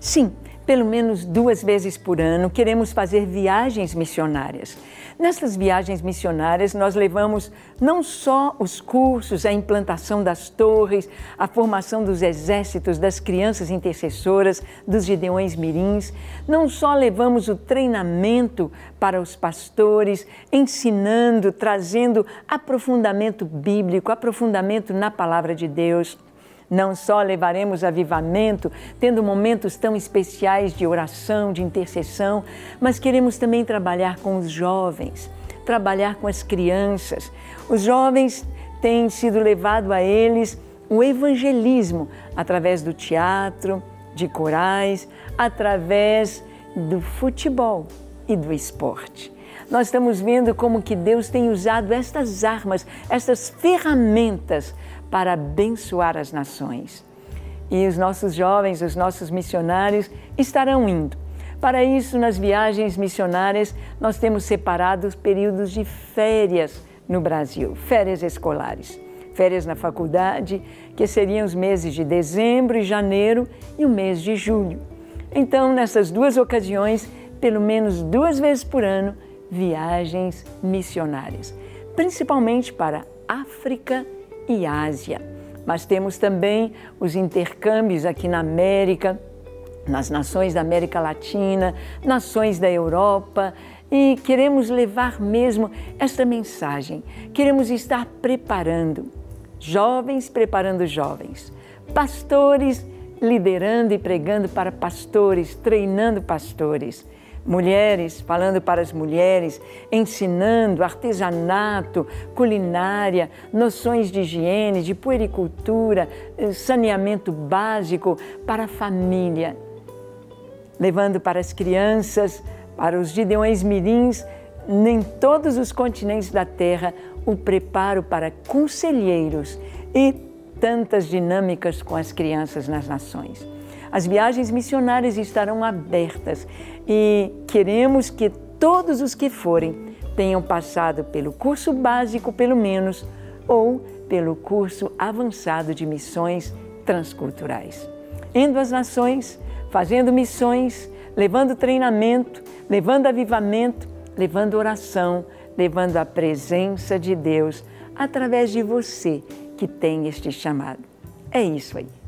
Sim, pelo menos duas vezes por ano, queremos fazer viagens missionárias. Nessas viagens missionárias, nós levamos não só os cursos, a implantação das torres, a formação dos exércitos, das crianças intercessoras, dos Gideões Mirins, não só levamos o treinamento para os pastores, ensinando, trazendo aprofundamento bíblico, aprofundamento na palavra de Deus não só levaremos avivamento, tendo momentos tão especiais de oração, de intercessão, mas queremos também trabalhar com os jovens, trabalhar com as crianças. Os jovens têm sido levado a eles o evangelismo através do teatro, de corais, através do futebol e do esporte. Nós estamos vendo como que Deus tem usado estas armas, estas ferramentas para abençoar as nações. E os nossos jovens, os nossos missionários estarão indo. Para isso, nas viagens missionárias, nós temos separado períodos de férias no Brasil, férias escolares. Férias na faculdade, que seriam os meses de dezembro e janeiro e o mês de julho. Então, nessas duas ocasiões, pelo menos duas vezes por ano, viagens missionárias, principalmente para África e Ásia. Mas temos também os intercâmbios aqui na América, nas nações da América Latina, nações da Europa, e queremos levar mesmo esta mensagem. Queremos estar preparando jovens preparando jovens, pastores liderando e pregando para pastores, treinando pastores mulheres falando para as mulheres, ensinando artesanato, culinária, noções de higiene, de puericultura, eh, saneamento básico para a família, levando para as crianças, para os gideões mirins, em todos os continentes da terra, o preparo para conselheiros e tantas dinâmicas com as crianças nas nações. As viagens missionárias estarão abertas e queremos que todos os que forem tenham passado pelo curso básico, pelo menos, ou pelo curso avançado de missões transculturais. Indo às nações, fazendo missões, levando treinamento, levando avivamento, levando oração, levando a presença de Deus através de você que tem este chamado. É isso aí.